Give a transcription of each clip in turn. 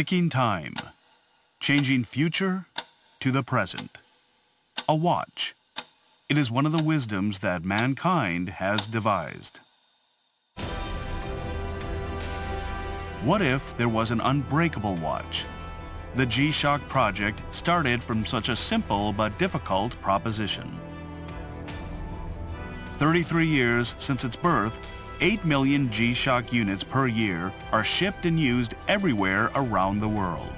Ticking time. Changing future to the present. A watch. It is one of the wisdoms that mankind has devised. What if there was an unbreakable watch? The G-Shock project started from such a simple but difficult proposition. 33 years since its birth, 8 million G-Shock units per year are shipped and used everywhere around the world.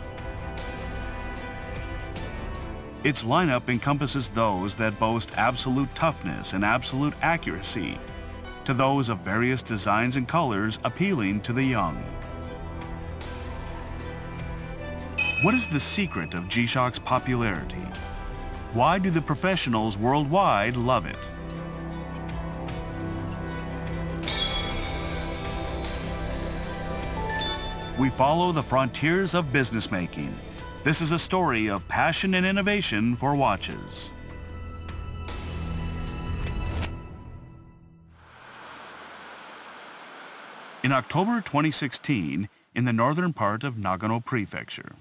Its lineup encompasses those that boast absolute toughness and absolute accuracy, to those of various designs and colors appealing to the young. What is the secret of G-Shock's popularity? Why do the professionals worldwide love it? We follow the frontiers of business making. This is a story of passion and innovation for watches. In October 2016, in the northern part of Nagano Prefecture,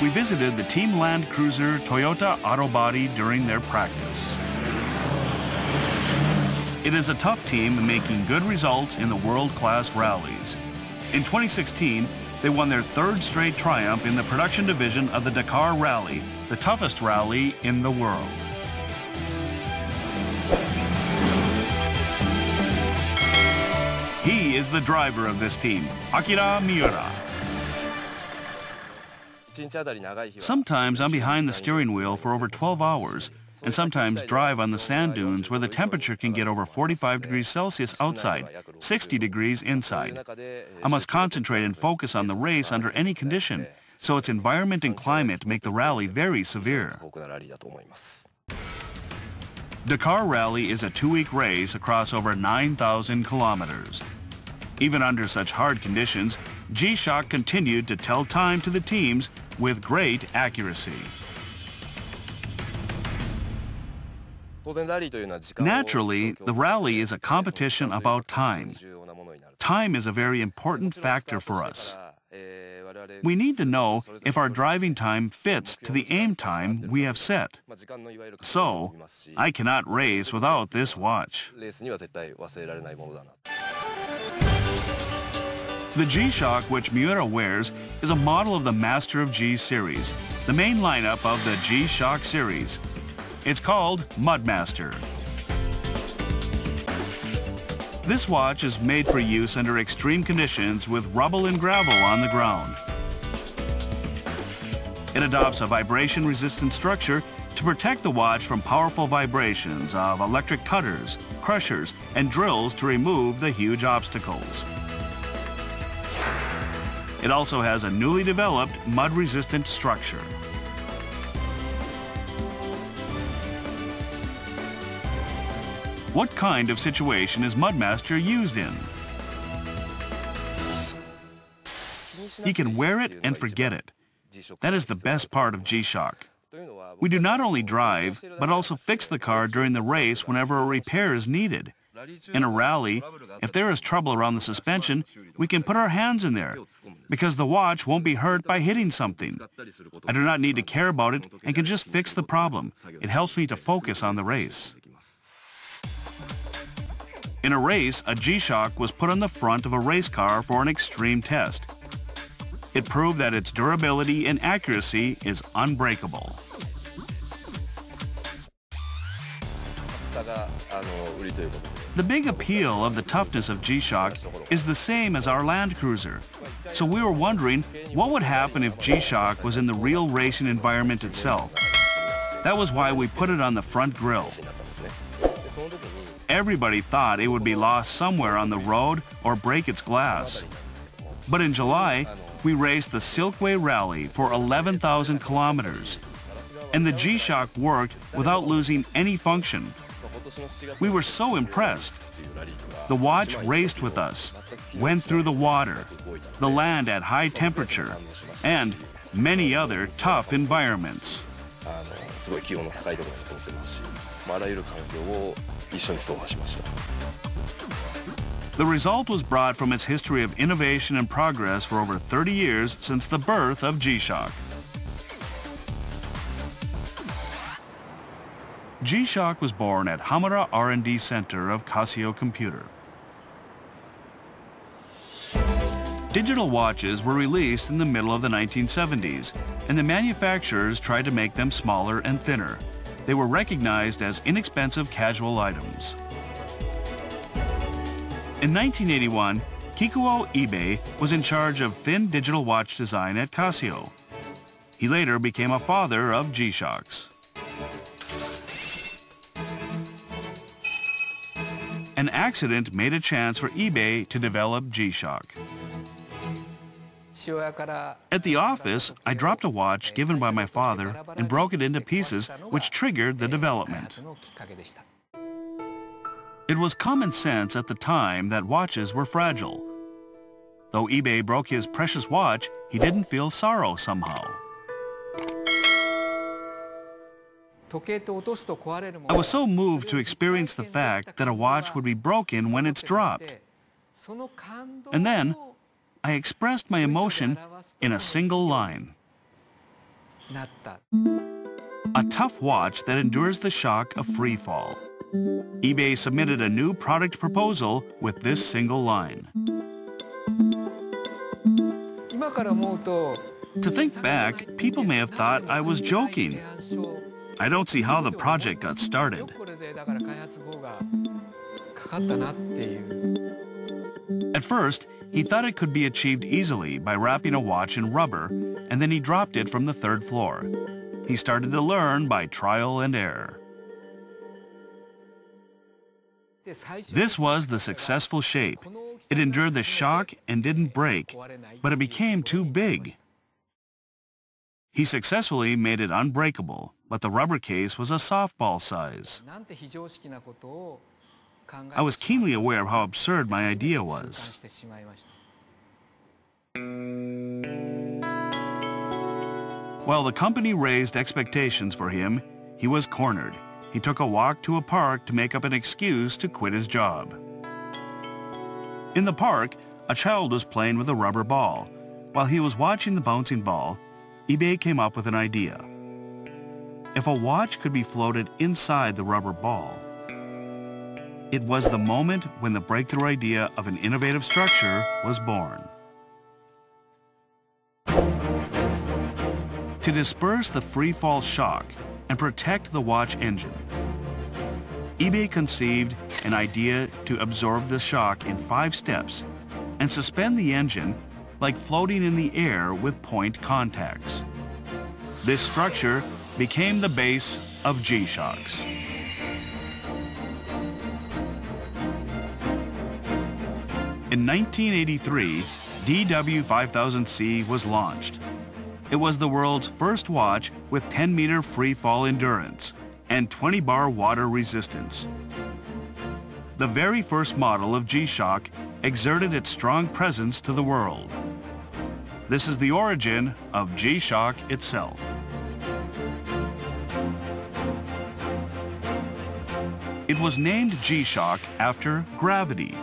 we visited the Team Land Cruiser Toyota Auto Body during their practice. It is a tough team making good results in the world-class rallies. In 2016, they won their third straight triumph in the production division of the Dakar Rally, the toughest rally in the world. He is the driver of this team, Akira Miura. Sometimes I'm behind the steering wheel for over 12 hours, and sometimes drive on the sand dunes where the temperature can get over 45 degrees Celsius outside, 60 degrees inside. I must concentrate and focus on the race under any condition, so its environment and climate make the rally very severe. Dakar Rally is a two-week race across over 9,000 kilometers. Even under such hard conditions, G-Shock continued to tell time to the teams with great accuracy. Naturally, the rally is a competition about time. Time is a very important factor for us. We need to know if our driving time fits to the aim time we have set. So, I cannot race without this watch. The G-Shock which Miura wears is a model of the Master of G series, the main lineup of the G-Shock series. It's called Mudmaster. This watch is made for use under extreme conditions with rubble and gravel on the ground. It adopts a vibration-resistant structure to protect the watch from powerful vibrations of electric cutters, crushers, and drills to remove the huge obstacles. It also has a newly developed mud-resistant structure. What kind of situation is Mudmaster used in? He can wear it and forget it. That is the best part of G-Shock. We do not only drive, but also fix the car during the race whenever a repair is needed. In a rally, if there is trouble around the suspension, we can put our hands in there, because the watch won't be hurt by hitting something. I do not need to care about it and can just fix the problem. It helps me to focus on the race. In a race, a G-Shock was put on the front of a race car for an extreme test. It proved that its durability and accuracy is unbreakable. The big appeal of the toughness of G-Shock is the same as our Land Cruiser. So we were wondering what would happen if G-Shock was in the real racing environment itself. That was why we put it on the front grille. Everybody thought it would be lost somewhere on the road or break its glass. But in July, we raced the Silkway Rally for 11,000 kilometers. And the G-Shock worked without losing any function. We were so impressed. The watch raced with us, went through the water, the land at high temperature, and many other tough environments. Uh, The result was brought from its history of innovation and progress for over 30 years since the birth of G-Shock. G-Shock was born at Hamura R&D Center of Casio Computer. Digital watches were released in the middle of the 1970s, and the manufacturers tried to make them smaller and thinner. They were recognized as inexpensive casual items. In 1981, Kikuo Ibe was in charge of thin digital watch design at Casio. He later became a father of G-Shocks. An accident made a chance for Ibe to develop G-Shock. At the office, I dropped a watch given by my father and broke it into pieces, which triggered the development. It was common sense at the time that watches were fragile. Though Ibe broke his precious watch, he didn't feel sorrow somehow. I was so moved to experience the fact that a watch would be broken when it's dropped. And then, I expressed my emotion in a single line. A tough watch that endures the shock of free fall. Ibe submitted a new product proposal with this single line. To think back, people may have thought I was joking. I don't see how the project got started. At first, he thought it could be achieved easily by wrapping a watch in rubber, and then he dropped it from the third floor. He started to learn by trial and error. This was the successful shape. It endured the shock and didn't break, but it became too big. He successfully made it unbreakable, but the rubber case was a softball size. I was keenly aware of how absurd my idea was. While the company raised expectations for him, he was cornered. He took a walk to a park to make up an excuse to quit his job. In the park, a child was playing with a rubber ball. While he was watching the bouncing ball, Ibe came up with an idea. If a watch could be floated inside the rubber ball, it was the moment when the breakthrough idea of an innovative structure was born. To disperse the free fall shock and protect the watch engine, Ibe conceived an idea to absorb the shock in five steps and suspend the engine like floating in the air with point contacts. This structure became the base of G-Shocks. In 1983, DW5000C was launched. It was the world's first watch with 10-meter free-fall endurance and 20-bar water resistance. The very first model of G-Shock exerted its strong presence to the world. This is the origin of G-Shock itself. It was named G-Shock after gravity,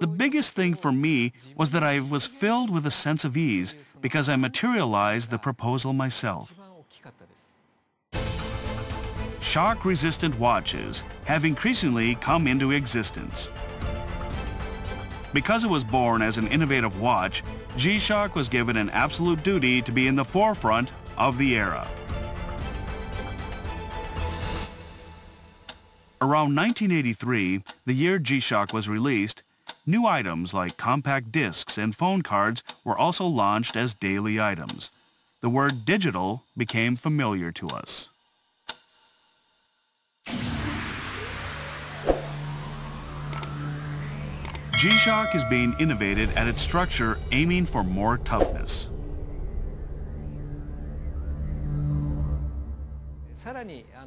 the biggest thing for me was that I was filled with a sense of ease because I materialized the proposal myself. Shock-resistant watches have increasingly come into existence. Because it was born as an innovative watch, G-Shock was given an absolute duty to be in the forefront of the era. Around 1983, the year G-Shock was released, New items like compact discs and phone cards were also launched as daily items. The word digital became familiar to us. G-Shock is being innovated at its structure aiming for more toughness.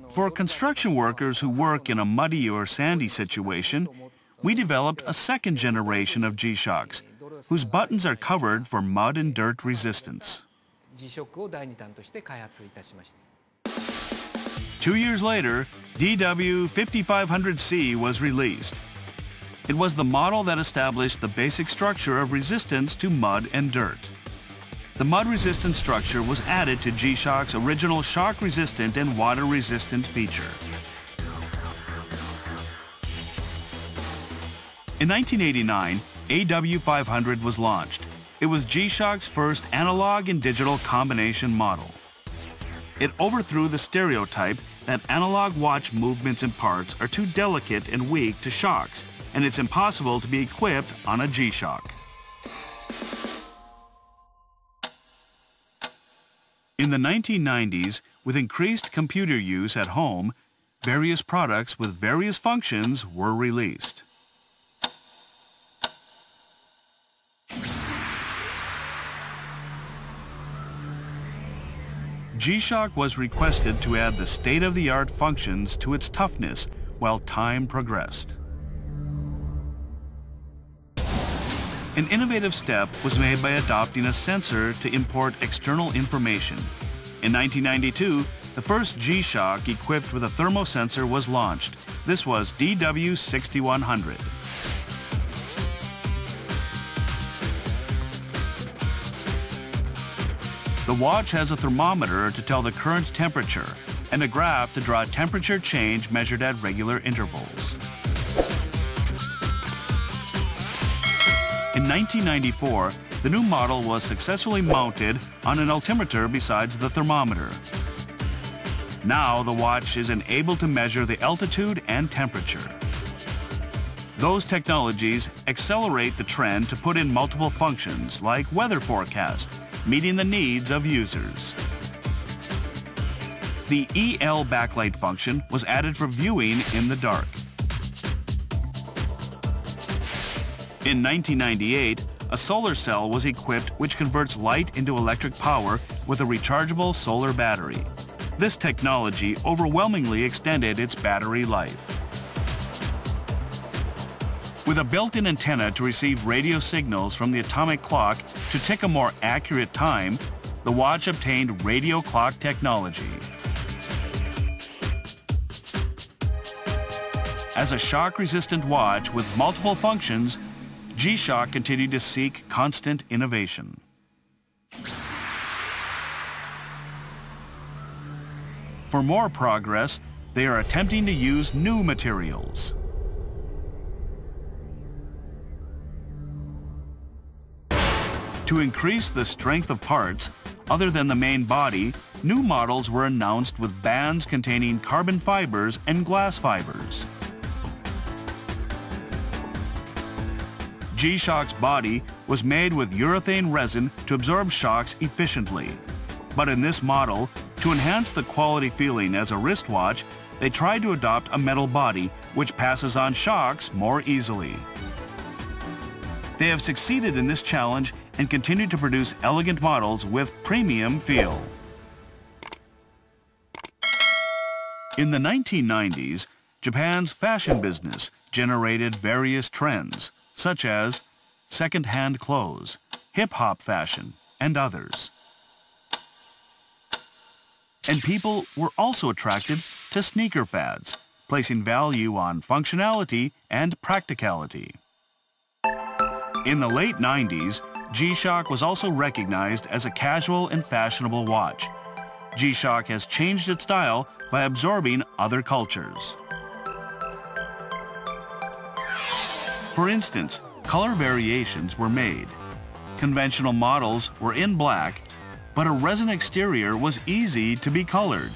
For construction workers who work in a muddy or sandy situation, we developed a second generation of G-Shocks, whose buttons are covered for mud and dirt resistance. Two years later, DW 5500C was released. It was the model that established the basic structure of resistance to mud and dirt. The mud-resistant structure was added to G-Shock's original shock-resistant and water-resistant feature. In 1989, AW500 was launched. It was G-Shock's first analog and digital combination model. It overthrew the stereotype that analog watch movements and parts are too delicate and weak to shocks, and it's impossible to be equipped on a G-Shock. In the 1990s, with increased computer use at home, various products with various functions were released. G-Shock was requested to add the state-of-the-art functions to its toughness while time progressed. An innovative step was made by adopting a sensor to import external information. In 1992, the first G-Shock equipped with a thermosensor was launched. This was DW6100. The watch has a thermometer to tell the current temperature and a graph to draw temperature change measured at regular intervals. In 1994, the new model was successfully mounted on an altimeter besides the thermometer. Now the watch is able to measure the altitude and temperature. Those technologies accelerate the trend to put in multiple functions like weather forecast, meeting the needs of users. The EL backlight function was added for viewing in the dark. In 1998, a solar cell was equipped which converts light into electric power with a rechargeable solar battery. This technology overwhelmingly extended its battery life. With a built-in antenna to receive radio signals from the atomic clock to tick a more accurate time, the watch obtained radio clock technology. As a shock-resistant watch with multiple functions, G-Shock continued to seek constant innovation. For more progress, they are attempting to use new materials. To increase the strength of parts, other than the main body, new models were announced with bands containing carbon fibers and glass fibers. G-Shock's body was made with urethane resin to absorb shocks efficiently. But in this model, to enhance the quality feeling as a wristwatch, they tried to adopt a metal body which passes on shocks more easily. They have succeeded in this challenge and continue to produce elegant models with premium feel. In the 1990s, Japan's fashion business generated various trends such as second-hand clothes, hip-hop fashion, and others. And people were also attracted to sneaker fads, placing value on functionality and practicality. In the late 90s, G-Shock was also recognized as a casual and fashionable watch. G-Shock has changed its style by absorbing other cultures. For instance, color variations were made. Conventional models were in black, but a resin exterior was easy to be colored.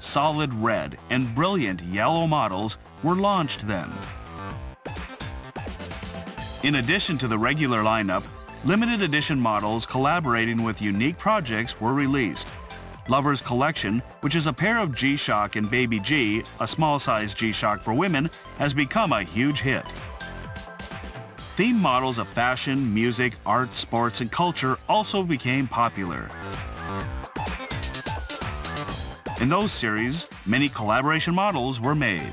Solid red and brilliant yellow models were launched then. In addition to the regular lineup, limited edition models collaborating with unique projects were released. Lover's Collection, which is a pair of G-Shock and Baby G, a small-size G-Shock for women, has become a huge hit. Theme models of fashion, music, art, sports, and culture also became popular. In those series, many collaboration models were made.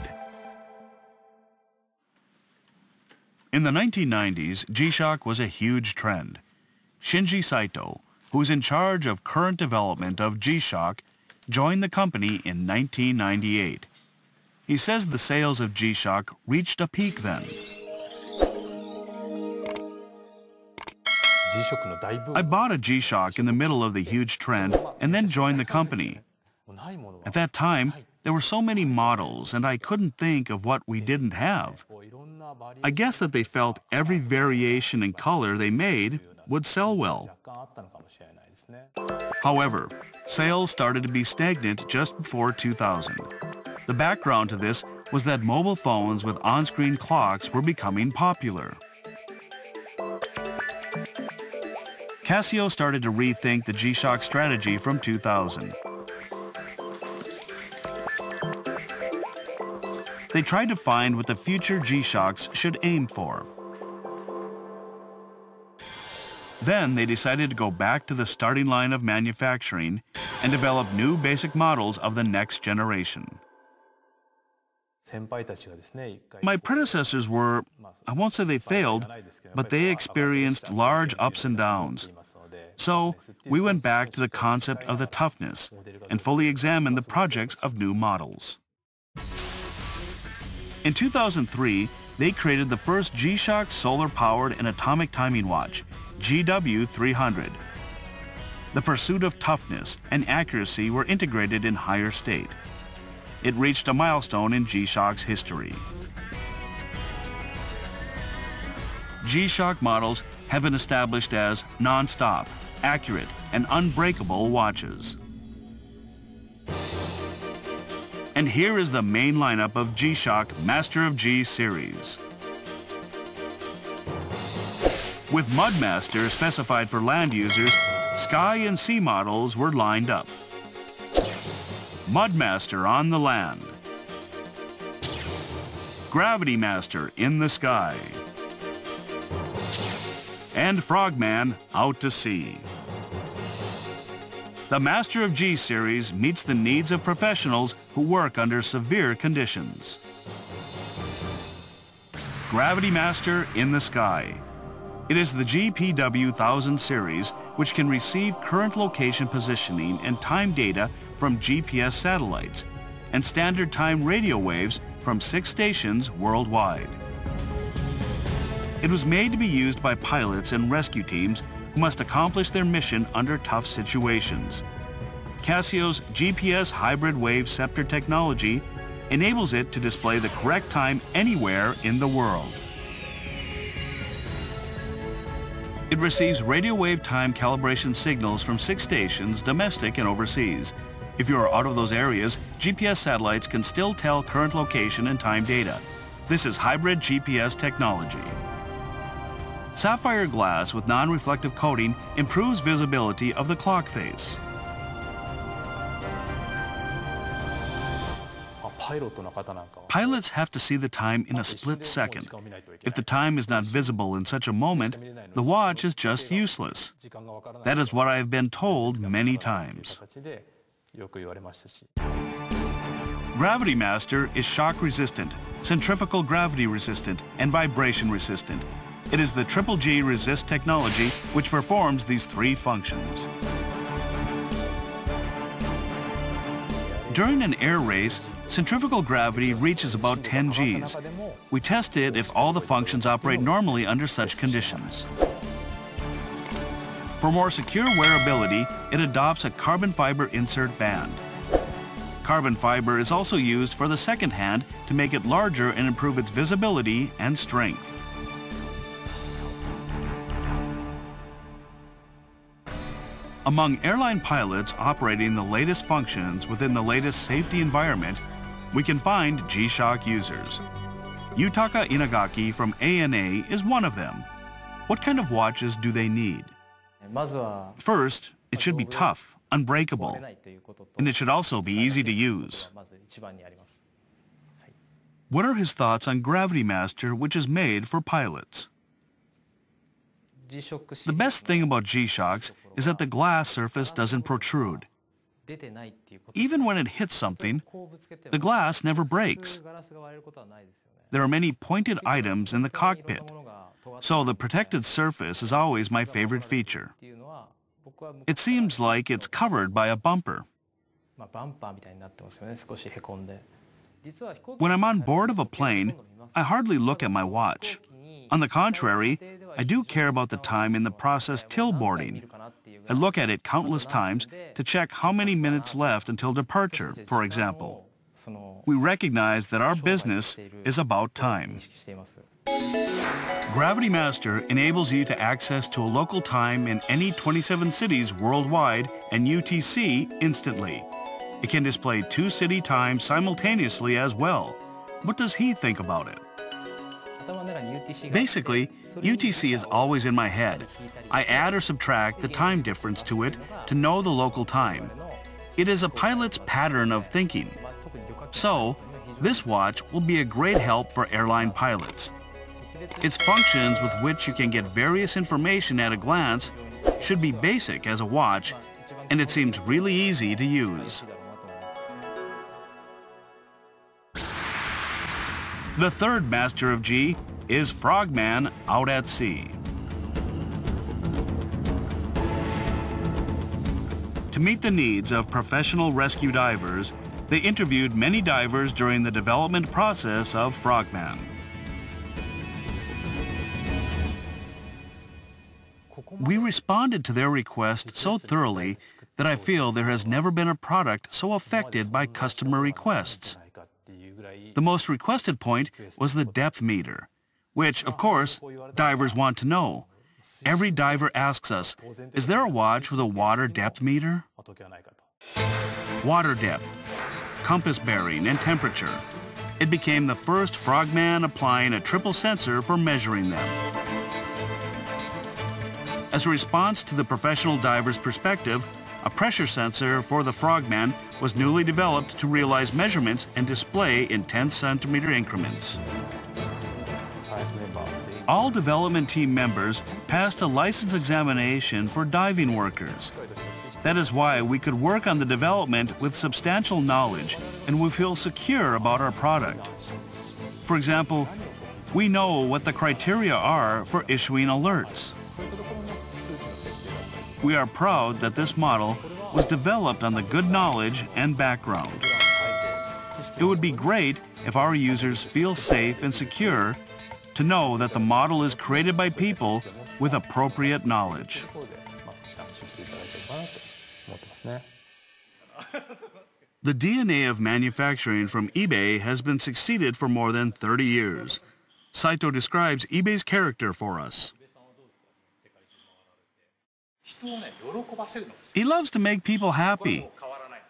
In the 1990s, G-Shock was a huge trend. Shinji Saito, who is in charge of current development of G-Shock, joined the company in 1998. He says the sales of G-Shock reached a peak then. I bought a G-Shock in the middle of the huge trend and then joined the company. At that time, there were so many models and I couldn't think of what we didn't have. I guess that they felt every variation in color they made would sell well. However, sales started to be stagnant just before 2000. The background to this was that mobile phones with on-screen clocks were becoming popular. Casio started to rethink the G-Shock strategy from 2000. They tried to find what the future G-Shocks should aim for. Then they decided to go back to the starting line of manufacturing and develop new basic models of the next generation. My predecessors were, I won't say they failed, but they experienced large ups and downs. So we went back to the concept of the toughness and fully examined the projects of new models. In 2003, they created the first G-Shock solar-powered and atomic timing watch, GW300. The pursuit of toughness and accuracy were integrated in higher state it reached a milestone in G-Shock's history. G-Shock models have been established as non-stop, accurate, and unbreakable watches. And here is the main lineup of G-Shock Master of G series. With Mudmaster specified for land users, Sky and Sea models were lined up. Mudmaster on the land. Gravity Master in the sky. And Frogman out to sea. The Master of G series meets the needs of professionals who work under severe conditions. Gravity Master in the sky. It is the GPW 1000 series which can receive current location positioning and time data from GPS satellites and standard time radio waves from six stations worldwide. It was made to be used by pilots and rescue teams who must accomplish their mission under tough situations. Casio's GPS hybrid Wave Ceptor technology enables it to display the correct time anywhere in the world. It receives radio wave time calibration signals from six stations, domestic and overseas. If you are out of those areas, GPS satellites can still tell current location and time data. This is hybrid GPS technology. Sapphire glass with non-reflective coating improves visibility of the clock face. Pilots have to see the time in a split second. If the time is not visible in such a moment, the watch is just useless. That is what I have been told many times. Gravity Master is shock resistant, centrifugal gravity resistant, and vibration resistant. It is the Triple G resist technology which performs these three functions. During an air race, Centrifugal gravity reaches about 10 Gs. We test it if all the functions operate normally under such conditions. For more secure wearability, it adopts a carbon fiber insert band. Carbon fiber is also used for the second hand to make it larger and improve its visibility and strength. Among airline pilots operating the latest functions within the latest safety environment we can find G-Shock users. Yutaka Inagaki from ANA is one of them. What kind of watches do they need? First, it should be tough, unbreakable, and it should also be easy to use. What are his thoughts on Gravity Master, which is made for pilots? The best thing about G-Shocks is that the glass surface doesn't protrude. Even when it hits something, the glass never breaks. There are many pointed items in the cockpit, so the protected surface is always my favorite feature. It seems like it's covered by a bumper. When I'm on board of a plane, I hardly look at my watch. On the contrary, I do care about the time in the process till boarding. I look at it countless times to check how many minutes left until departure, for example. We recognize that our business is about time. Gravity Master enables you to access to a local time in any 27 cities worldwide and UTC instantly. It can display two city times simultaneously as well. What does he think about it? Basically, UTC is always in my head. I add or subtract the time difference to it to know the local time. It is a pilot's pattern of thinking. So, this watch will be a great help for airline pilots. Its functions with which you can get various information at a glance should be basic as a watch, and it seems really easy to use. The third master of G is Frogman out at sea. To meet the needs of professional rescue divers, they interviewed many divers during the development process of Frogman. We responded to their request so thoroughly that I feel there has never been a product so affected by customer requests. The most requested point was the depth meter, which, of course, divers want to know. Every diver asks us, is there a watch with a water depth meter? Water depth, compass bearing, and temperature. It became the first Frogman applying a triple sensor for measuring them. As a response to the professional diver's perspective, a pressure sensor for the Frogman was newly developed to realize measurements and display in 10 centimeter increments. All development team members passed a license examination for diving workers. That is why we could work on the development with substantial knowledge and we feel secure about our product. For example, we know what the criteria are for issuing alerts. We are proud that this model was developed on the good knowledge and background. It would be great if our users feel safe and secure to know that the model is created by people with appropriate knowledge. The DNA of manufacturing from Ibe has been succeeded for more than 30 years. Saito describes Ibe's character for us. He loves to make people happy.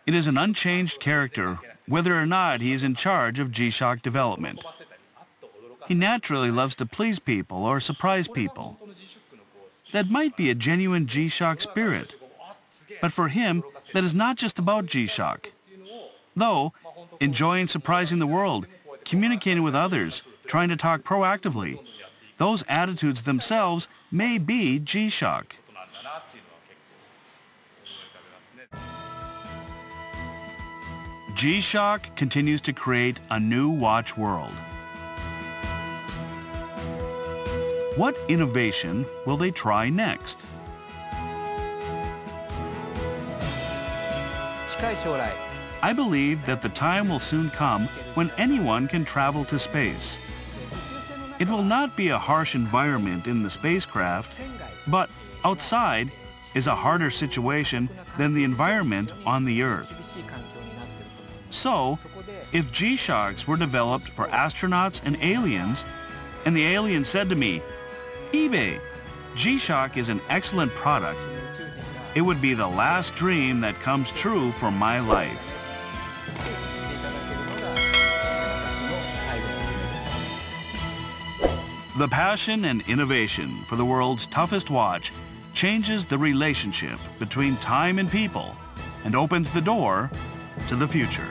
It is an unchanged character, whether or not he is in charge of G-Shock development. He naturally loves to please people or surprise people. That might be a genuine G-Shock spirit. But for him, that is not just about G-Shock. Though, enjoying surprising the world, communicating with others, trying to talk proactively, those attitudes themselves may be G-Shock. G-Shock continues to create a new watch world. What innovation will they try next? I believe that the time will soon come when anyone can travel to space. It will not be a harsh environment in the spacecraft, but outside is a harder situation than the environment on the Earth. So, if G-Shocks were developed for astronauts and aliens, and the alien said to me, Ibe, G-Shock is an excellent product, it would be the last dream that comes true for my life. The passion and innovation for the world's toughest watch changes the relationship between time and people and opens the door to the future.